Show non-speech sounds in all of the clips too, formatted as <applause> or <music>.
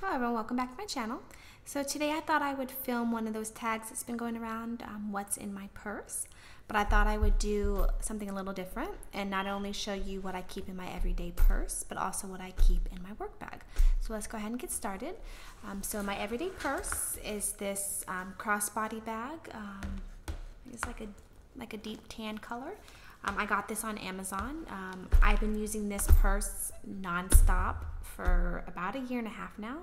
Hello everyone, welcome back to my channel. So today I thought I would film one of those tags that's been going around, um, what's in my purse. But I thought I would do something a little different and not only show you what I keep in my everyday purse, but also what I keep in my work bag. So let's go ahead and get started. Um, so my everyday purse is this um, crossbody bag. Um, it's like a, like a deep tan color. Um, I got this on Amazon. Um, I've been using this purse nonstop for about a year and a half now.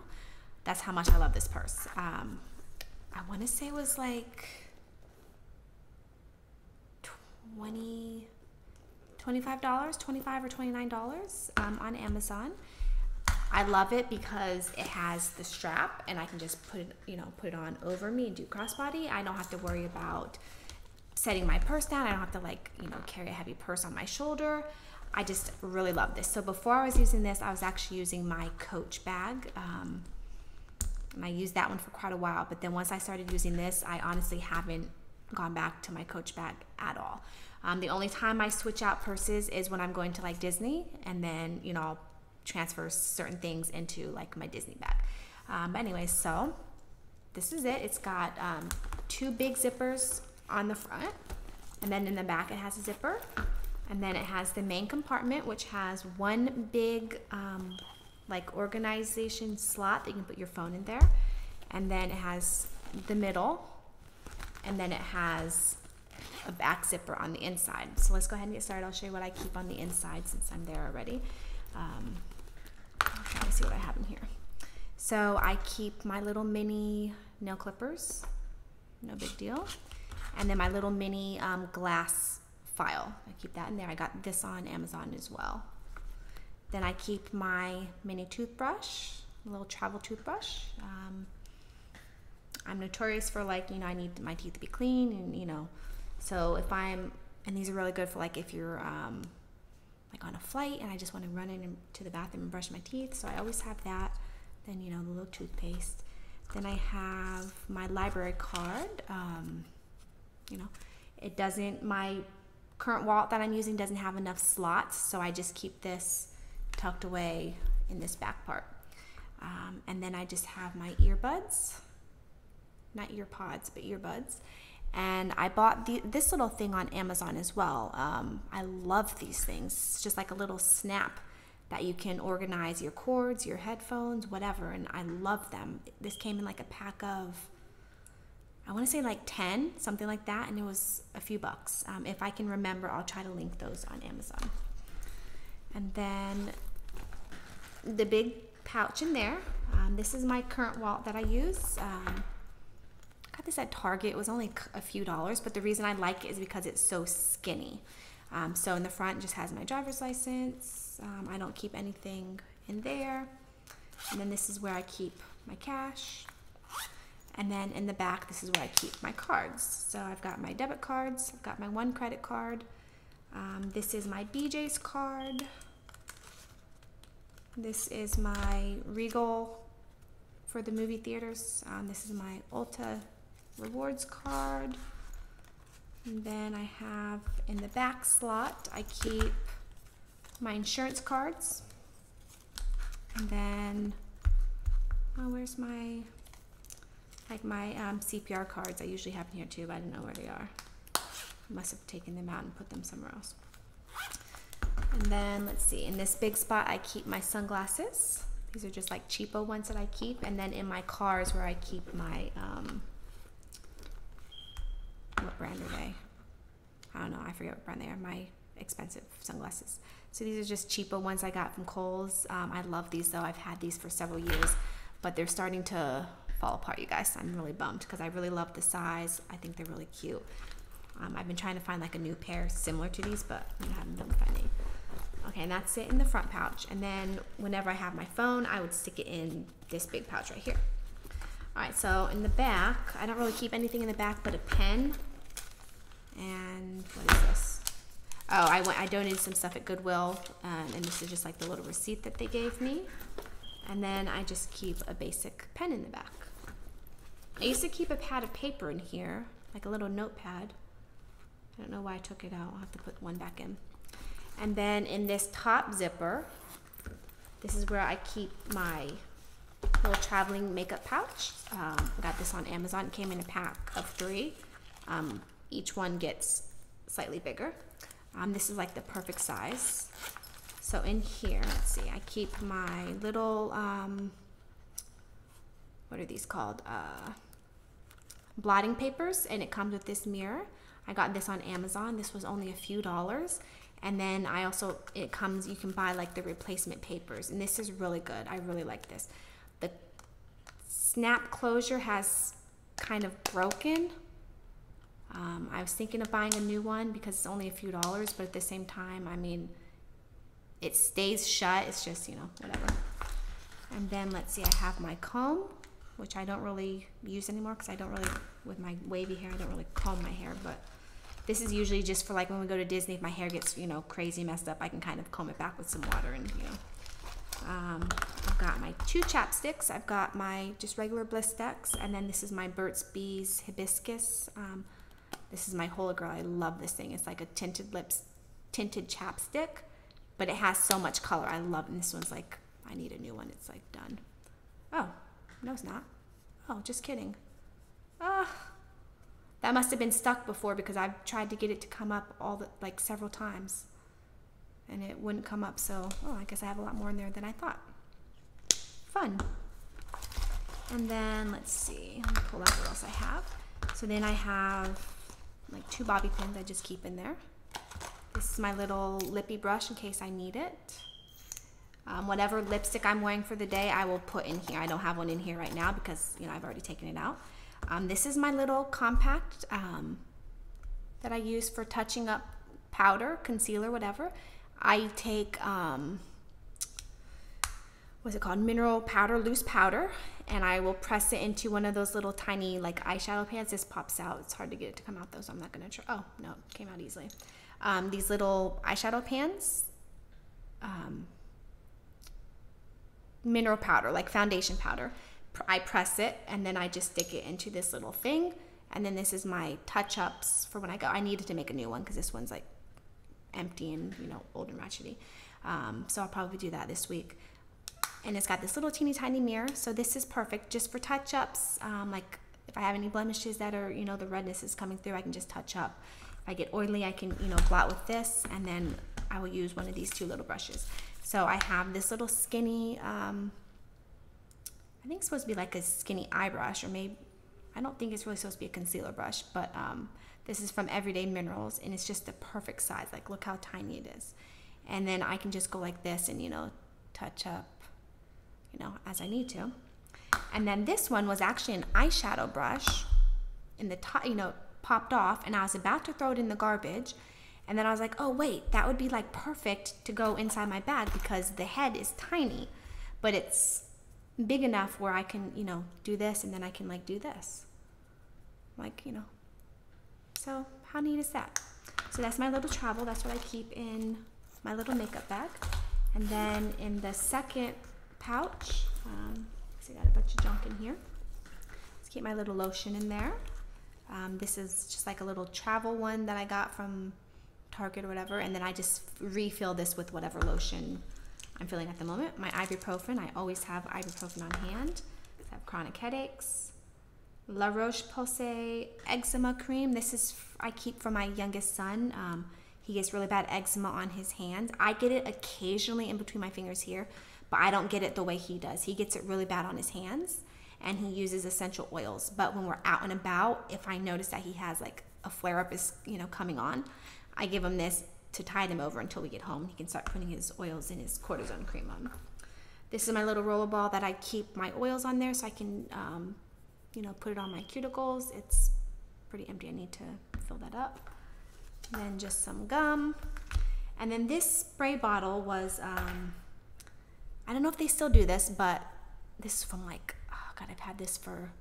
That's how much I love this purse. Um, I want to say it was like 20 $25, 25 or $29 um, on Amazon. I love it because it has the strap and I can just put it, you know, put it on over me and do crossbody. I don't have to worry about setting my purse down. I don't have to like, you know, carry a heavy purse on my shoulder. I just really love this. So before I was using this, I was actually using my Coach bag. Um, and I used that one for quite a while. But then once I started using this, I honestly haven't gone back to my Coach bag at all. Um, the only time I switch out purses is when I'm going to like Disney and then, you know, I'll transfer certain things into like my Disney bag. Um, anyway, so this is it. It's got um, two big zippers on the front and then in the back it has a zipper and then it has the main compartment which has one big um, like organization slot that you can put your phone in there and then it has the middle and then it has a back zipper on the inside. So let's go ahead and get started. I'll show you what I keep on the inside since I'm there already. Um, let me see what I have in here. So I keep my little mini nail clippers. No big deal and then my little mini um, glass file. I keep that in there. I got this on Amazon as well. Then I keep my mini toothbrush, a little travel toothbrush. Um, I'm notorious for like, you know, I need my teeth to be clean and, you know, so if I'm, and these are really good for like if you're um, like on a flight and I just want to run into the bathroom and brush my teeth. So I always have that. Then, you know, the little toothpaste. Then I have my library card. Um, you know, it doesn't, my current wallet that I'm using doesn't have enough slots, so I just keep this tucked away in this back part. Um, and then I just have my earbuds, not ear pods, but earbuds. And I bought the, this little thing on Amazon as well. Um, I love these things. It's just like a little snap that you can organize your cords, your headphones, whatever. And I love them. This came in like a pack of I want to say like 10, something like that, and it was a few bucks. Um, if I can remember, I'll try to link those on Amazon. And then the big pouch in there. Um, this is my current wallet that I use. Um, got this at Target. It was only a few dollars, but the reason I like it is because it's so skinny. Um, so in the front, just has my driver's license. Um, I don't keep anything in there. And then this is where I keep my cash. And then in the back, this is where I keep my cards. So I've got my debit cards, I've got my one credit card. Um, this is my BJ's card. This is my Regal for the movie theaters. Um, this is my Ulta rewards card. And then I have in the back slot, I keep my insurance cards. And then, oh, where's my like my um, CPR cards, I usually have in here too, but I don't know where they are. Must have taken them out and put them somewhere else. And then let's see, in this big spot, I keep my sunglasses. These are just like cheapo ones that I keep. And then in my car is where I keep my, um, what brand are they? I don't know, I forget what brand they are. My expensive sunglasses. So these are just cheapo ones I got from Kohl's. Um, I love these though. I've had these for several years, but they're starting to fall apart, you guys. I'm really bummed because I really love the size. I think they're really cute. Um, I've been trying to find like a new pair similar to these, but I haven't been finding. Okay, and that's it in the front pouch. And then whenever I have my phone, I would stick it in this big pouch right here. All right, so in the back, I don't really keep anything in the back but a pen. And what is this? Oh, I went. I donated some stuff at Goodwill, um, and this is just like the little receipt that they gave me. And then I just keep a basic pen in the back. I used to keep a pad of paper in here, like a little notepad. I don't know why I took it out. I'll have to put one back in. And then in this top zipper, this is where I keep my little traveling makeup pouch. Um, got this on Amazon. It came in a pack of three. Um, each one gets slightly bigger. Um, this is like the perfect size. So in here, let's see, I keep my little, um, what are these called? Uh, blotting papers, and it comes with this mirror. I got this on Amazon. This was only a few dollars. And then I also, it comes, you can buy like the replacement papers. And this is really good. I really like this. The snap closure has kind of broken. Um, I was thinking of buying a new one because it's only a few dollars, but at the same time, I mean, it stays shut. It's just, you know, whatever. And then let's see, I have my comb, which I don't really use anymore because I don't really, with my wavy hair, I don't really comb my hair. But this is usually just for like when we go to Disney, if my hair gets, you know, crazy messed up, I can kind of comb it back with some water and, you know. Um, I've got my two chapsticks. I've got my just regular Bliss Blistex. And then this is my Burt's Bees Hibiscus. Um, this is my Holy. I love this thing. It's like a tinted lips, tinted chapstick but it has so much color. I love. And this one's like, I need a new one. It's like done. Oh, no, it's not. Oh, just kidding. Ah, that must have been stuck before because I've tried to get it to come up all the, like several times and it wouldn't come up. So, oh, I guess I have a lot more in there than I thought. Fun. And then let's see, let me pull out what else I have. So then I have like two bobby pins I just keep in there. This is my little lippy brush in case I need it. Um, whatever lipstick I'm wearing for the day, I will put in here. I don't have one in here right now because, you know, I've already taken it out. Um, this is my little compact um, that I use for touching up powder, concealer, whatever. I take, um, what's it called? Mineral powder, loose powder, and I will press it into one of those little tiny like eyeshadow pans. This pops out. It's hard to get it to come out though, so I'm not gonna try. Oh, no, it came out easily um, these little eyeshadow pans, um, mineral powder, like foundation powder. I press it and then I just stick it into this little thing. And then this is my touch ups for when I go. I needed to make a new one because this one's like empty and, you know, old and ratchety. Um, so I'll probably do that this week. And it's got this little teeny tiny mirror. So this is perfect just for touch ups. Um, like if I have any blemishes that are, you know, the redness is coming through, I can just touch up. If I get oily, I can, you know, blot with this and then I will use one of these two little brushes. So I have this little skinny, um, I think it's supposed to be like a skinny eye brush or maybe, I don't think it's really supposed to be a concealer brush, but um, this is from Everyday Minerals and it's just the perfect size. Like look how tiny it is. And then I can just go like this and, you know, touch up, you know, as I need to. And then this one was actually an eyeshadow brush in the top, you know, popped off and I was about to throw it in the garbage. And then I was like, oh, wait, that would be like perfect to go inside my bag because the head is tiny, but it's big enough where I can, you know, do this and then I can like do this. Like, you know. So, how neat is that? So, that's my little travel. That's what I keep in my little makeup bag. And then in the second pouch, um, I got a bunch of junk in here. Let's keep my little lotion in there. Um, this is just like a little travel one that I got from Target or whatever. And then I just refill this with whatever lotion I'm feeling at the moment. My ibuprofen, I always have ibuprofen on hand. I have chronic headaches. La Roche-Posay eczema cream. This is I keep for my youngest son. Um, he gets really bad eczema on his hands. I get it occasionally in between my fingers here, but I don't get it the way he does. He gets it really bad on his hands and he uses essential oils. But when we're out and about, if I notice that he has like a flare up is, you know, coming on, I give him this to tide him over until we get home. He can start putting his oils and his cortisone cream on. This is my little roller ball that I keep my oils on there so I can, um, you know, put it on my cuticles. It's pretty empty. I need to fill that up. And then just some gum. And then this spray bottle was, um, I don't know if they still do this, but this is from like oh God, I've had this for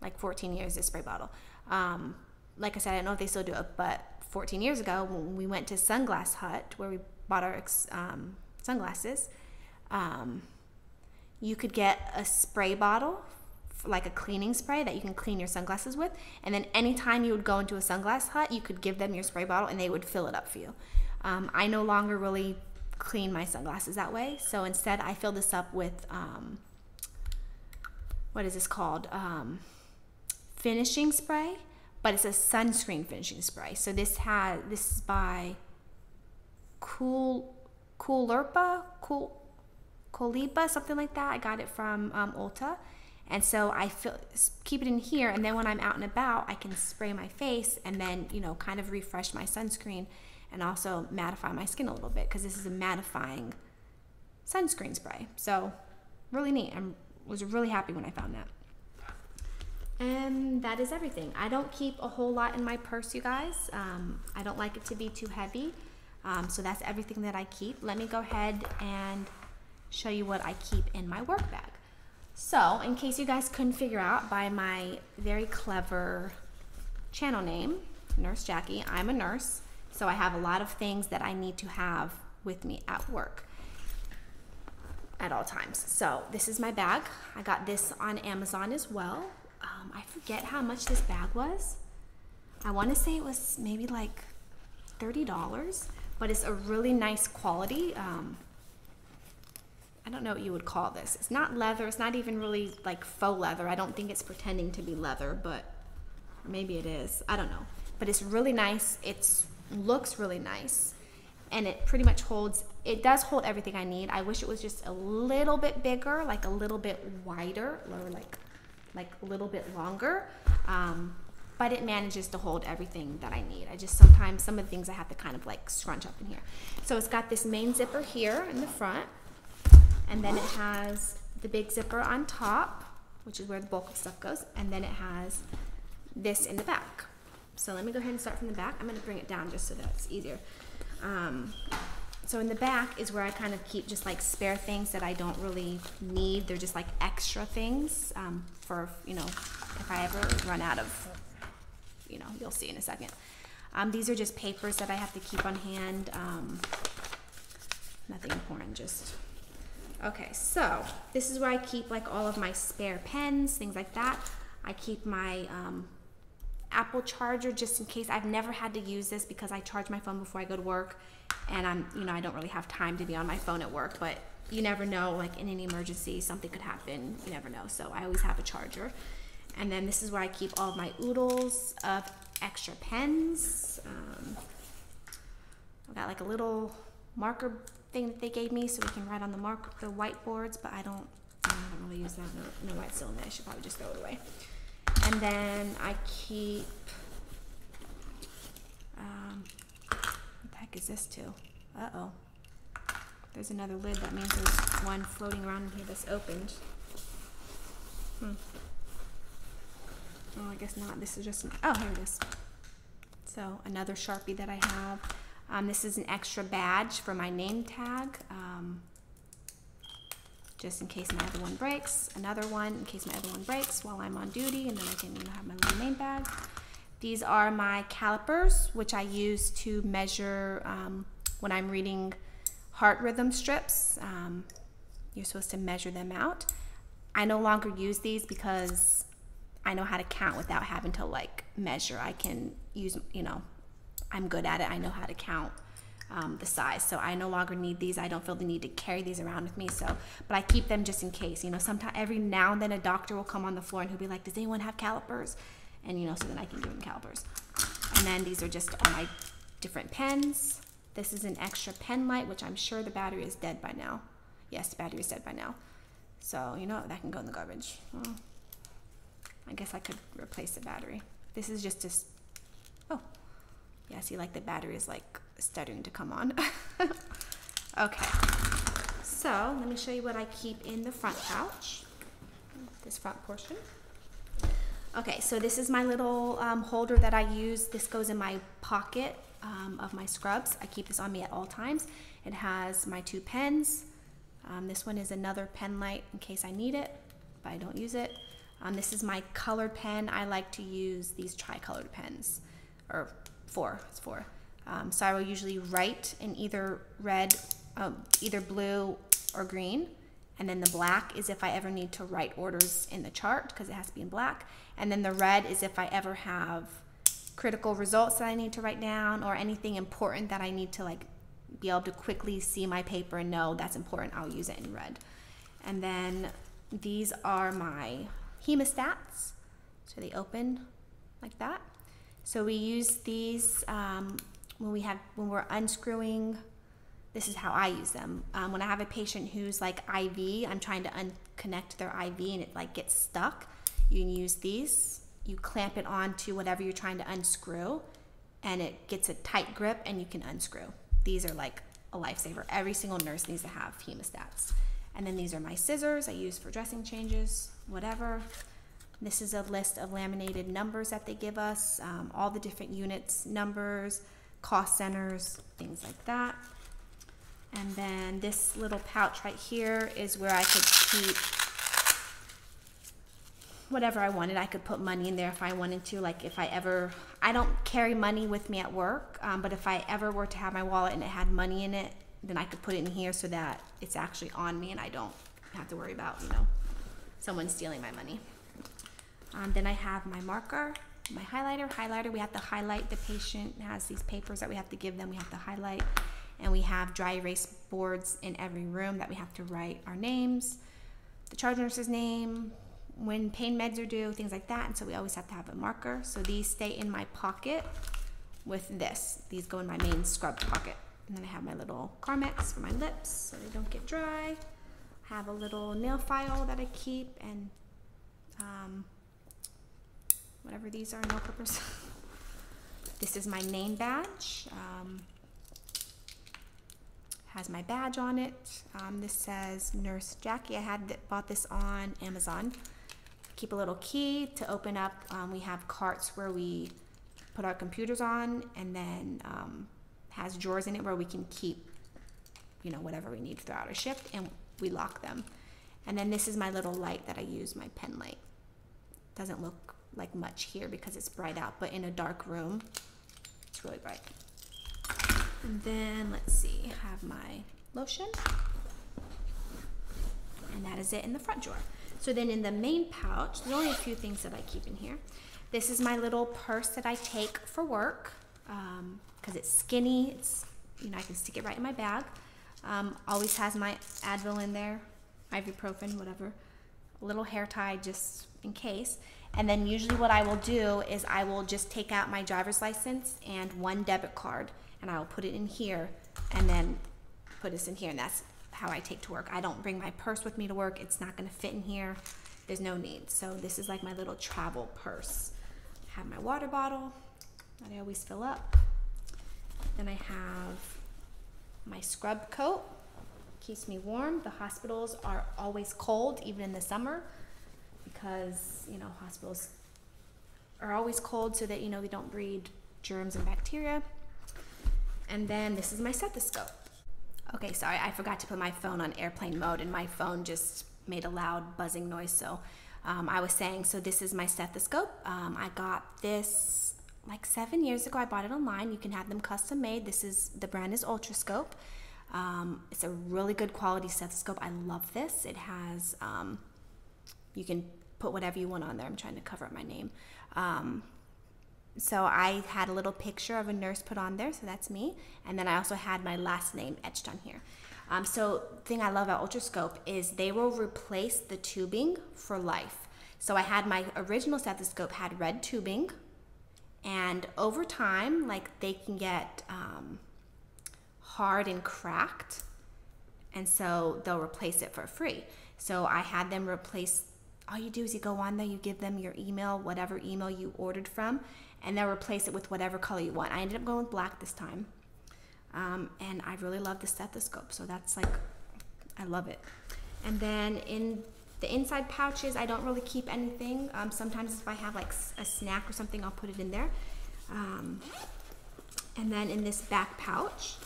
like 14 years, this spray bottle. Um, like I said, I don't know if they still do it, but 14 years ago, when we went to Sunglass Hut, where we bought our um, sunglasses, um, you could get a spray bottle, like a cleaning spray that you can clean your sunglasses with. And then anytime you would go into a Sunglass Hut, you could give them your spray bottle and they would fill it up for you. Um, I no longer really clean my sunglasses that way. So instead, I fill this up with um, what is this called? Um, finishing spray, but it's a sunscreen finishing spray. So this has this is by Cool Coolerpa, Cool Colipa, something like that. I got it from um, Ulta. And so I feel, keep it in here, and then when I'm out and about, I can spray my face and then, you know, kind of refresh my sunscreen and also mattify my skin a little bit because this is a mattifying sunscreen spray. So really neat. I was really happy when I found that. And that is everything. I don't keep a whole lot in my purse, you guys. Um, I don't like it to be too heavy. Um, so that's everything that I keep. Let me go ahead and show you what I keep in my work bag. So, in case you guys couldn't figure out by my very clever channel name, Nurse Jackie, I'm a nurse. So I have a lot of things that I need to have with me at work at all times. So this is my bag. I got this on Amazon as well. Um, I forget how much this bag was. I want to say it was maybe like $30, but it's a really nice quality. Um, I don't know what you would call this. It's not leather. It's not even really like faux leather. I don't think it's pretending to be leather, but maybe it is. I don't know. But it's really nice. It looks really nice. And it pretty much holds, it does hold everything I need. I wish it was just a little bit bigger, like a little bit wider, or like, like a little bit longer. Um, but it manages to hold everything that I need. I just sometimes, some of the things I have to kind of like scrunch up in here. So it's got this main zipper here in the front and then it has the big zipper on top, which is where the bulk of stuff goes, and then it has this in the back. So let me go ahead and start from the back. I'm gonna bring it down just so that it's easier. Um, so in the back is where I kind of keep just like spare things that I don't really need. They're just like extra things um, for, you know, if I ever run out of, you know, you'll see in a second. Um, these are just papers that I have to keep on hand. Um, nothing important, just Okay, so this is where I keep like all of my spare pens, things like that. I keep my um, Apple charger just in case. I've never had to use this because I charge my phone before I go to work and I'm, you know, I don't really have time to be on my phone at work, but you never know, like in any emergency, something could happen. You never know. So I always have a charger. And then this is where I keep all of my oodles of extra pens. Um, I've got like a little marker thing that they gave me so we can write on the mark the whiteboards, but I don't I don't really use that. No, no white still in there. I should probably just throw it away. And then I keep um, heck is this too? Uh oh. There's another lid. That means there's one floating around in here that's opened. Hmm. Oh, I guess not. This is just an, oh, here it is. So another Sharpie that I have. Um, this is an extra badge for my name tag, um, just in case my other one breaks. Another one in case my other one breaks while I'm on duty, and then I can have my little name badge. These are my calipers, which I use to measure um, when I'm reading heart rhythm strips. Um, you're supposed to measure them out. I no longer use these because I know how to count without having to like measure. I can use, you know, I'm good at it. I know how to count um, the size. So I no longer need these. I don't feel the need to carry these around with me. So, but I keep them just in case. You know, sometimes every now and then a doctor will come on the floor and he'll be like, "Does anyone have calipers?" And you know, so then I can give him calipers. And then these are just all my different pens. This is an extra pen light, which I'm sure the battery is dead by now. Yes, the battery is dead by now. So you know that can go in the garbage. I guess I could replace the battery. This is just just. Oh, yeah, see, like the battery is like starting to come on. <laughs> okay, so let me show you what I keep in the front pouch, this front portion. Okay, so this is my little um, holder that I use. This goes in my pocket um, of my scrubs. I keep this on me at all times. It has my two pens. Um, this one is another pen light in case I need it, but I don't use it. Um, this is my colored pen. I like to use these tricolored pens, or four. It's four. Um, so I will usually write in either red, um, either blue or green. And then the black is if I ever need to write orders in the chart because it has to be in black. And then the red is if I ever have critical results that I need to write down or anything important that I need to like be able to quickly see my paper and know that's important. I'll use it in red. And then these are my hemostats. So they open like that. So we use these um, when we have when we're unscrewing. This is how I use them. Um, when I have a patient who's like IV, I'm trying to unconnect their IV and it like gets stuck. You can use these. You clamp it onto whatever you're trying to unscrew, and it gets a tight grip, and you can unscrew. These are like a lifesaver. Every single nurse needs to have hemostats. And then these are my scissors I use for dressing changes, whatever. This is a list of laminated numbers that they give us, um, all the different units, numbers, cost centers, things like that. And then this little pouch right here is where I could keep whatever I wanted. I could put money in there if I wanted to. Like if I ever, I don't carry money with me at work, um, but if I ever were to have my wallet and it had money in it, then I could put it in here so that it's actually on me and I don't have to worry about, you know, someone stealing my money. Um, then I have my marker, my highlighter. Highlighter, we have to highlight the patient has these papers that we have to give them. We have to highlight. And we have dry erase boards in every room that we have to write our names, the charge nurse's name, when pain meds are due, things like that. And so we always have to have a marker. So these stay in my pocket with this. These go in my main scrub pocket. And then I have my little Carmex for my lips so they don't get dry. I have a little nail file that I keep and um, whatever these are, nail clippers. <laughs> this is my name badge. Um, has my badge on it. Um, this says Nurse Jackie. I had th bought this on Amazon. Keep a little key to open up. Um, we have carts where we put our computers on and then um, has drawers in it where we can keep, you know, whatever we need throughout our shift and we lock them. And then this is my little light that I use, my pen light. Doesn't look like much here because it's bright out, but in a dark room, it's really bright. And then let's see, I have my lotion. And that is it in the front drawer. So then in the main pouch, there's only a few things that I keep in here. This is my little purse that I take for work because um, it's skinny. It's, you know, I can stick it right in my bag. Um, always has my Advil in there, ibuprofen, whatever. A little hair tie just in case. And then usually what I will do is I will just take out my driver's license and one debit card and I will put it in here and then put this in here and that's how I take to work. I don't bring my purse with me to work. It's not gonna fit in here. There's no need. So this is like my little travel purse. I have my water bottle that I always fill up. Then I have my scrub coat. Keeps me warm. The hospitals are always cold, even in the summer, because, you know, hospitals are always cold so that, you know, they don't breed germs and bacteria. And then this is my stethoscope. Okay, sorry, I forgot to put my phone on airplane mode and my phone just made a loud buzzing noise. So um, I was saying, so this is my stethoscope. Um, I got this like seven years ago. I bought it online. You can have them custom made. This is, the brand is Ultrascope. Um, it's a really good quality stethoscope. I love this. It has, um, you can put whatever you want on there. I'm trying to cover up my name. So I had a little picture of a nurse put on there, so that's me. And then I also had my last name etched on here. Um, so thing I love about Ultrascope is they will replace the tubing for life. So I had my original stethoscope had red tubing, and over time, like they can get um, hard and cracked, and so they'll replace it for free. So I had them replace. All you do is you go on there, you give them your email, whatever email you ordered from, and they'll replace it with whatever color you want. I ended up going with black this time. Um, and I really love the stethoscope, so that's like, I love it. And then in the inside pouches, I don't really keep anything. Um, sometimes if I have like a snack or something, I'll put it in there. Um, and then in this back pouch,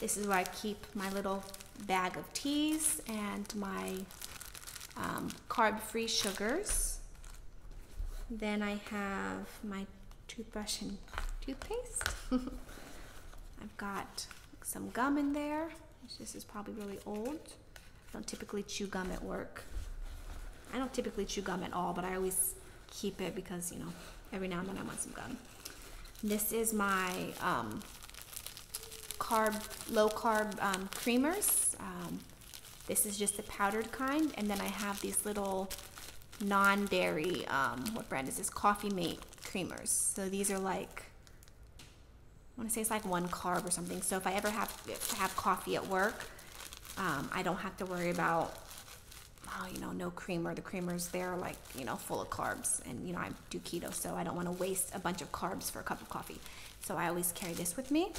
this is where I keep my little bag of teas and my um, carb-free sugars. Then I have my toothbrush and toothpaste. <laughs> I've got some gum in there. This is probably really old. I don't typically chew gum at work. I don't typically chew gum at all, but I always keep it because, you know, every now and then I want some gum. This is my um, carb, low carb um, creamers. Um, This is just the powdered kind, and then I have these little non-dairy, um, what brand is this? Coffee Mate creamers. So these are like, I want to say it's like one carb or something. So if I ever have have coffee at work, um, I don't have to worry about, oh, you know, no creamer. The creamers they're like, you know, full of carbs, and you know I do keto, so I don't want to waste a bunch of carbs for a cup of coffee. So I always carry this with me.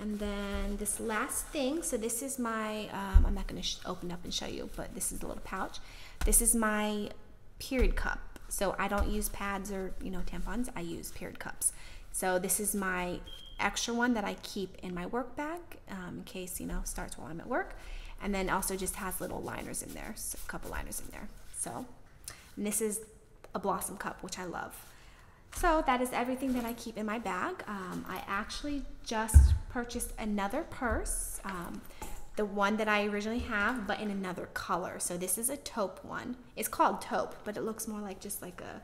And then this last thing, so this is my, um, I'm not going to open up and show you, but this is a little pouch. This is my period cup. So I don't use pads or, you know, tampons. I use period cups. So this is my extra one that I keep in my work bag um, in case, you know, starts while I'm at work. And then also just has little liners in there, so a couple liners in there. So, this is a blossom cup, which I love. So that is everything that I keep in my bag. Um, I actually just purchased another purse, um, the one that I originally have, but in another color. So this is a taupe one. It's called taupe, but it looks more like just like a,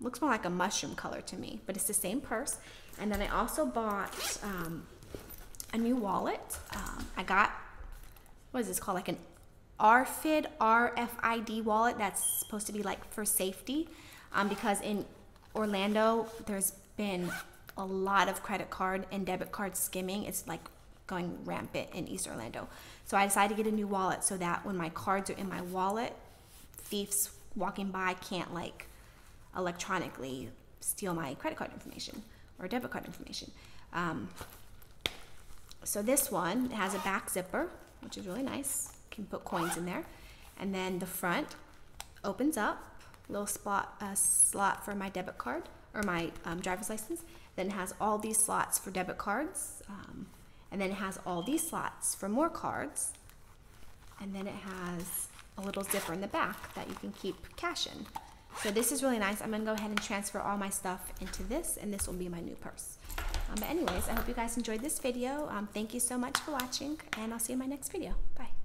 looks more like a mushroom color to me, but it's the same purse. And then I also bought um, a new wallet. Um, I got, what is this called? Like an RFID, RFID wallet that's supposed to be like for safety. Um, because in Orlando, there's been a lot of credit card and debit card skimming. It's like going rampant in East Orlando. So I decided to get a new wallet so that when my cards are in my wallet, thieves walking by can't like electronically steal my credit card information or debit card information. Um, so this one has a back zipper, which is really nice. You can put coins in there. And then the front opens up little spot uh, slot for my debit card or my um, driver's license. Then has all these slots for debit cards, um, and then it has all these slots for more cards, and then it has a little zipper in the back that you can keep cash in. So this is really nice. I'm gonna go ahead and transfer all my stuff into this, and this will be my new purse. Um, but anyways, I hope you guys enjoyed this video. Um, thank you so much for watching, and I'll see you in my next video. Bye.